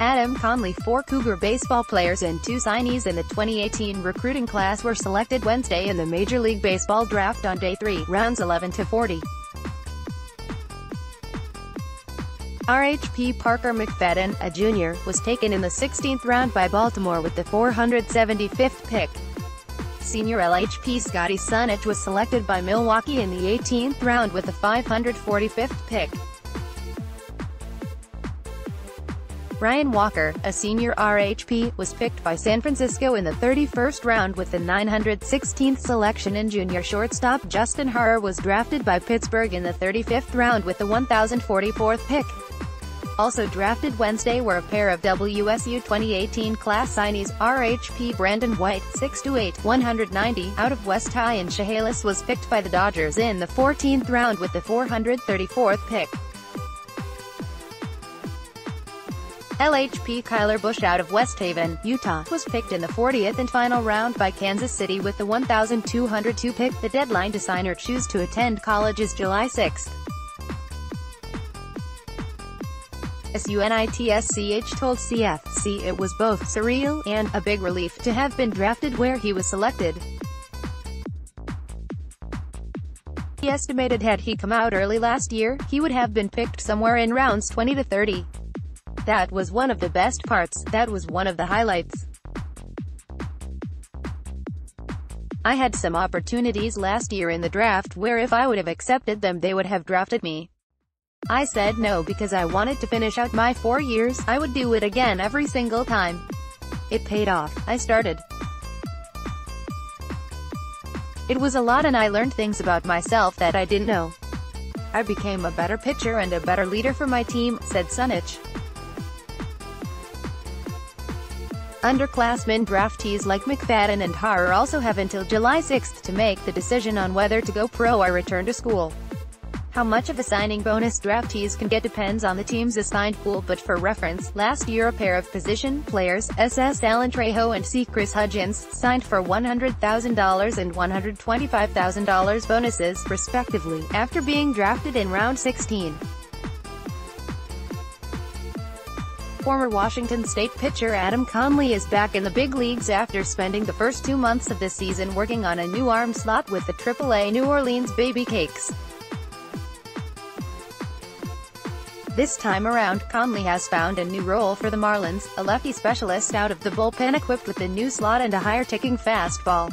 Adam Conley Four Cougar baseball players and two signees in the 2018 recruiting class were selected Wednesday in the Major League Baseball draft on day 3, rounds 11 to 40. RHP Parker McFadden, a junior, was taken in the 16th round by Baltimore with the 475th pick. Senior LHP Scotty Sunitsch was selected by Milwaukee in the 18th round with the 545th pick. Ryan Walker, a senior RHP, was picked by San Francisco in the 31st round with the 916th selection and junior shortstop Justin Harrer was drafted by Pittsburgh in the 35th round with the 1044th pick. Also drafted Wednesday were a pair of WSU 2018 class signees, RHP Brandon White, 6'8", 190, out of West High and Chehalis was picked by the Dodgers in the 14th round with the 434th pick. LHP Kyler Bush out of West Haven, Utah, was picked in the 40th and final round by Kansas City with the 1,202 pick. The deadline to sign or choose to attend college is July 6. SUNITSCH told CFC it was both surreal and a big relief to have been drafted where he was selected. He estimated had he come out early last year, he would have been picked somewhere in rounds 20 to 30. That was one of the best parts, that was one of the highlights. I had some opportunities last year in the draft where if I would have accepted them they would have drafted me. I said no because I wanted to finish out my four years, I would do it again every single time. It paid off, I started. It was a lot and I learned things about myself that I didn't know. I became a better pitcher and a better leader for my team, said Sunitsch. Underclassmen draftees like McFadden and Harrer also have until July 6 to make the decision on whether to go pro or return to school. How much of a signing bonus draftees can get depends on the team's assigned pool but for reference, last year a pair of position players, SS Alan Trejo and C. Chris Hudgens, signed for $100,000 and $125,000 bonuses, respectively, after being drafted in round 16. Former Washington State pitcher Adam Conley is back in the big leagues after spending the first two months of this season working on a new arm slot with the AAA New Orleans Baby Cakes. This time around, Conley has found a new role for the Marlins, a lefty specialist out of the bullpen equipped with a new slot and a higher-ticking fastball.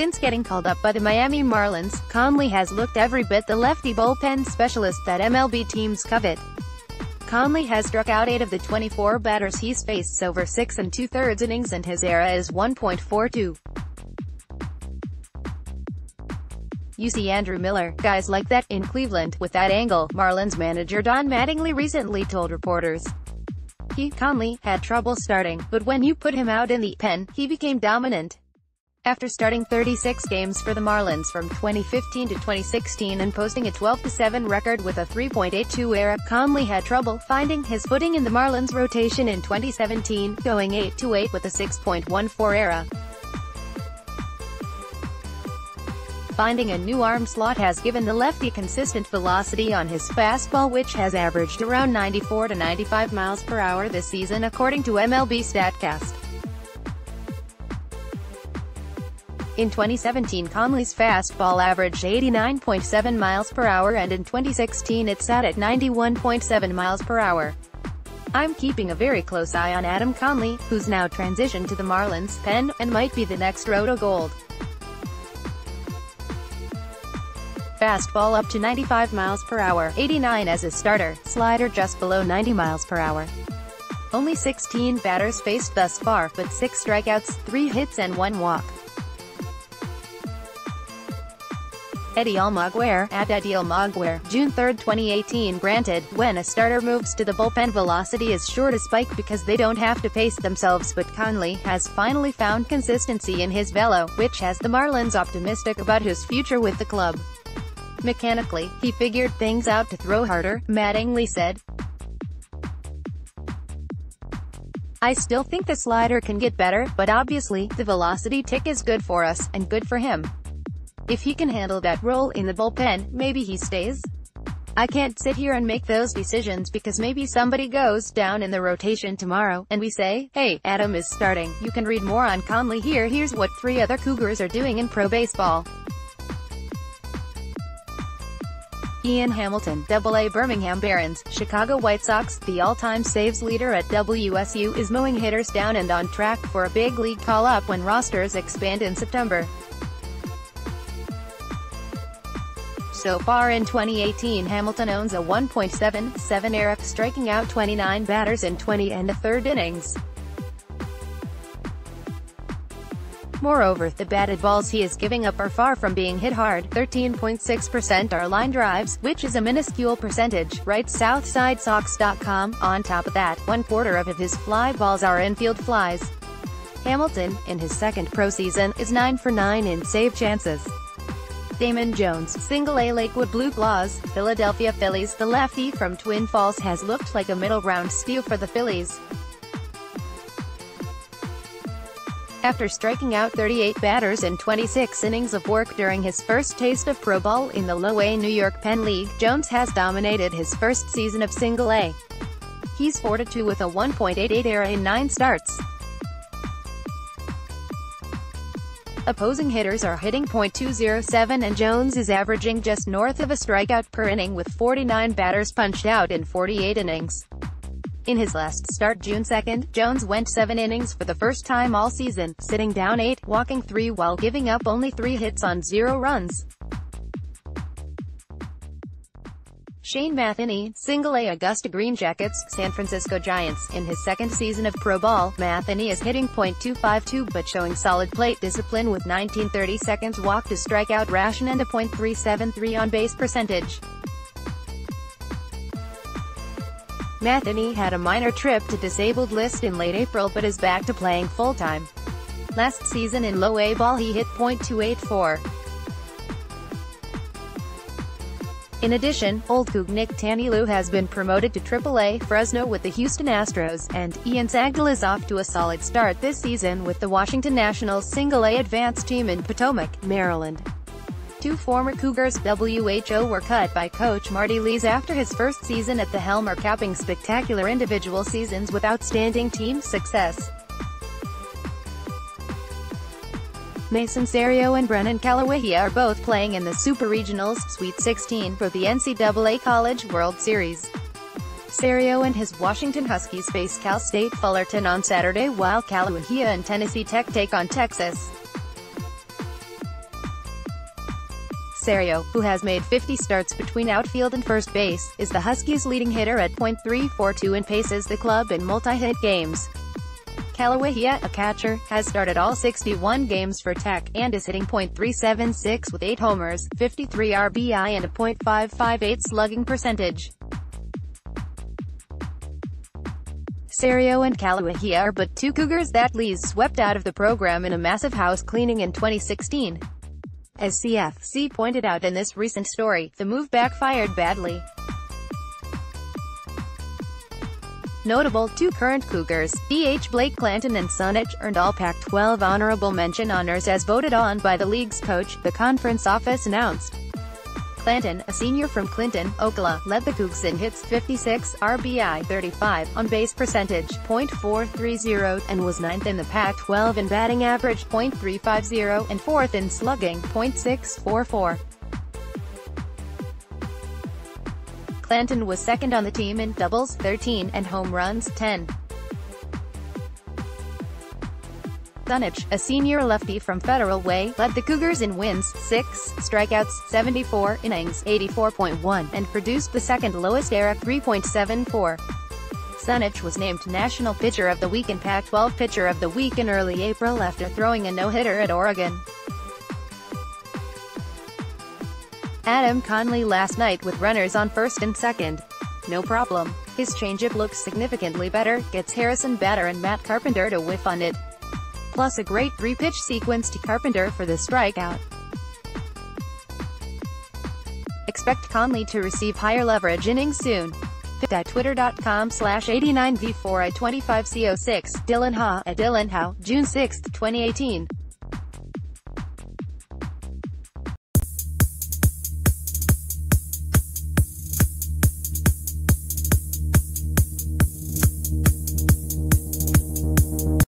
Since getting called up by the Miami Marlins, Conley has looked every bit the lefty bullpen specialist that MLB teams covet. Conley has struck out 8 of the 24 batters he's faced over 6 and 2 thirds innings and his ERA is 1.42. You see Andrew Miller, guys like that, in Cleveland, with that angle, Marlins manager Don Mattingly recently told reporters. He, Conley, had trouble starting, but when you put him out in the pen, he became dominant. After starting 36 games for the Marlins from 2015 to 2016 and posting a 12-7 record with a 3.82 ERA, Conley had trouble finding his footing in the Marlins rotation in 2017, going 8-8 with a 6.14 ERA. Finding a new arm slot has given the lefty consistent velocity on his fastball which has averaged around 94 to 95 miles per hour this season according to MLB StatCast. In 2017 Conley's fastball averaged 89.7 miles per hour and in 2016 it sat at 91.7 miles per hour. I'm keeping a very close eye on Adam Conley, who's now transitioned to the Marlins pen, and might be the next Roto Gold. Fastball up to 95 miles per hour, 89 as a starter, slider just below 90 miles per hour. Only 16 batters faced thus far, but 6 strikeouts, 3 hits and 1 walk. Eddie Almaguer, at Eddie Almaguer, June 3, 2018 Granted, when a starter moves to the bullpen velocity is sure to spike because they don't have to pace themselves but Conley has finally found consistency in his velo, which has the Marlins optimistic about his future with the club. Mechanically, he figured things out to throw harder, Mattingly said. I still think the slider can get better, but obviously, the velocity tick is good for us, and good for him. If he can handle that role in the bullpen, maybe he stays. I can't sit here and make those decisions because maybe somebody goes down in the rotation tomorrow, and we say, hey, Adam is starting. You can read more on Conley here. Here's what three other Cougars are doing in pro baseball. Ian Hamilton, AA Birmingham Barons, Chicago White Sox, the all-time saves leader at WSU, is mowing hitters down and on track for a big league call-up when rosters expand in September. So far in 2018 Hamilton owns a 1.77 ERA, striking out 29 batters in 20 and a third innings. Moreover, the batted balls he is giving up are far from being hit hard, 13.6% are line drives, which is a minuscule percentage, writes SouthsideSox.com. On top of that, one quarter of his fly balls are infield flies. Hamilton, in his second pro season, is 9 for 9 in save chances. Damon Jones, single A Lakewood Blue Claws, Philadelphia Phillies The lefty from Twin Falls has looked like a middle-round steal for the Phillies. After striking out 38 batters in 26 innings of work during his first taste of pro ball in the low-A New York Penn League, Jones has dominated his first season of single A. He's 4-2 with a 1.88 ERA in 9 starts. Opposing hitters are hitting .207 and Jones is averaging just north of a strikeout per inning with 49 batters punched out in 48 innings. In his last start June 2, Jones went seven innings for the first time all season, sitting down eight, walking three while giving up only three hits on zero runs. Shane Matheny, single A Augusta Green Jackets, San Francisco Giants. In his second season of pro ball, Matheny is hitting .252 but showing solid plate discipline with 1930 seconds walk to strikeout ration and a .373 on base percentage. Matheny had a minor trip to disabled list in late April but is back to playing full-time. Last season in low A ball he hit .284. In addition, old Coug Nick Tanielu has been promoted to AAA Fresno with the Houston Astros, and Ian Sagdal is off to a solid start this season with the Washington Nationals single-A advanced team in Potomac, Maryland. Two former Cougars WHO were cut by coach Marty Lees after his first season at the helm are capping spectacular individual seasons with outstanding team success. Mason Serio and Brennan Kalawahia are both playing in the Super Regionals Sweet 16 for the NCAA College World Series. Serio and his Washington Huskies face Cal State Fullerton on Saturday while Kalawahia and Tennessee Tech take on Texas. Serio, who has made 50 starts between outfield and first base, is the Huskies' leading hitter at .342 and paces the club in multi-hit games. Kalawahia, a catcher, has started all 61 games for Tech, and is hitting .376 with 8 homers, 53 RBI and a .558 slugging percentage. Serio and Kalawahia are but two Cougars that Lees swept out of the program in a massive house cleaning in 2016. As CFC pointed out in this recent story, the move backfired badly. Notable, two current Cougars, D.H. Blake Clanton and Sunitsch, earned all Pac-12 honorable mention honors as voted on by the league's coach, the conference office announced. Clanton, a senior from Clinton, Ocala, led the Cougs in hits 56, RBI 35, on base percentage .430, and was ninth in the Pac-12 in batting average .350, and fourth in slugging .644. Clanton was second on the team in doubles 13 and home runs 10. Sunitsch, a senior lefty from Federal Way, led the Cougars in wins, 6, strikeouts, 74 innings, 84.1, and produced the second lowest ERA, 3.74. Sunitsch was named National Pitcher of the Week and Pac-12 Pitcher of the Week in early April after throwing a no-hitter at Oregon. Adam Conley last night with runners on first and second. No problem. His changeup looks significantly better, gets Harrison Bader and Matt Carpenter to whiff on it plus a great three-pitch sequence to Carpenter for the strikeout. Expect Conley to receive higher leverage innings soon. At twitter.com slash 89v4i25co6, Dylan Ha, at Dylan Howe, June 6, 2018.